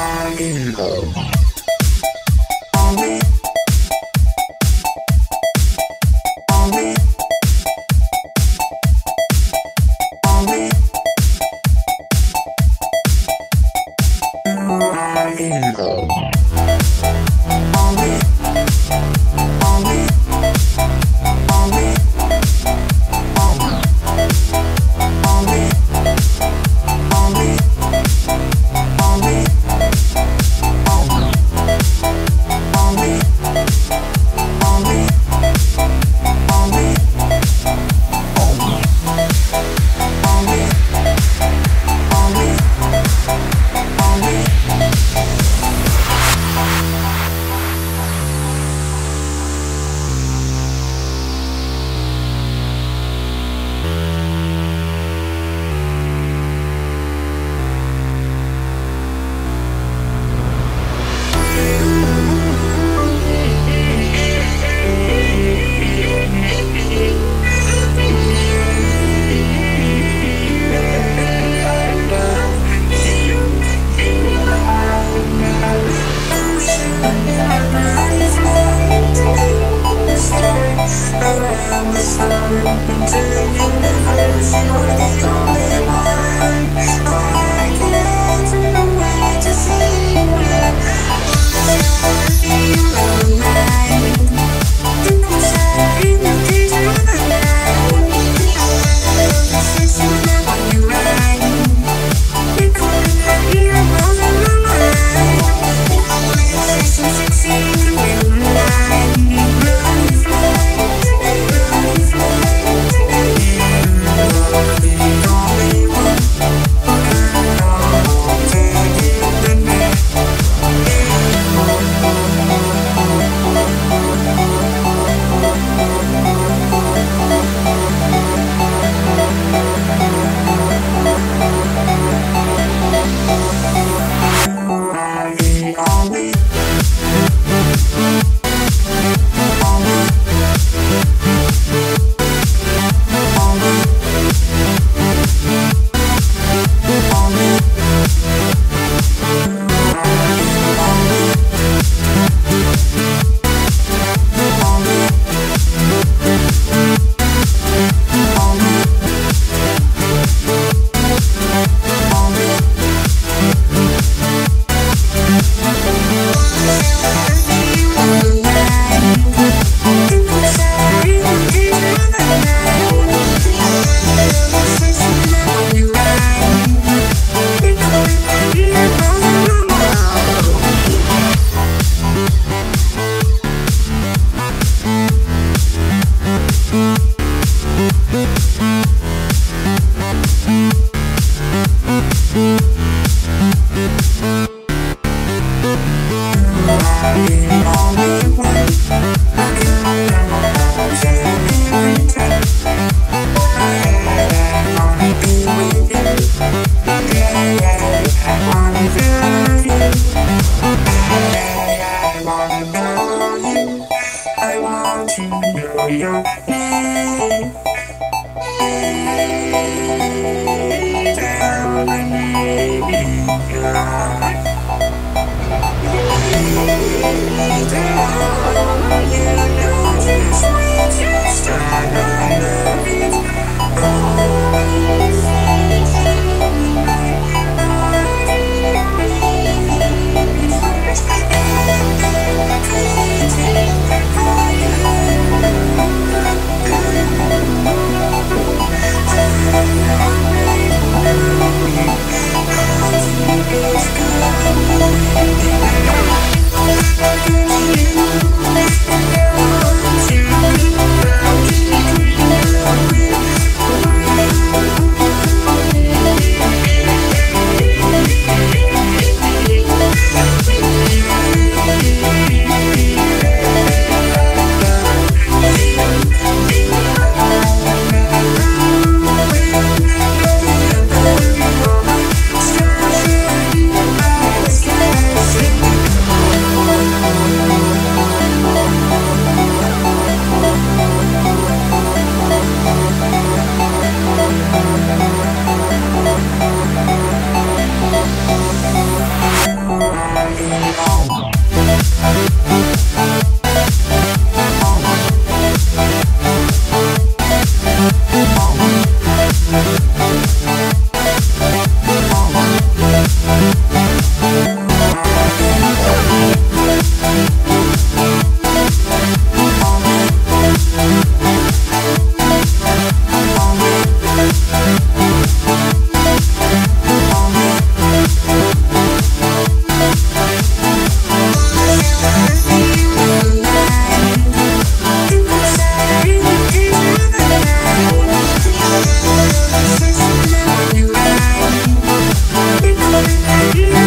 Evil. You I Thank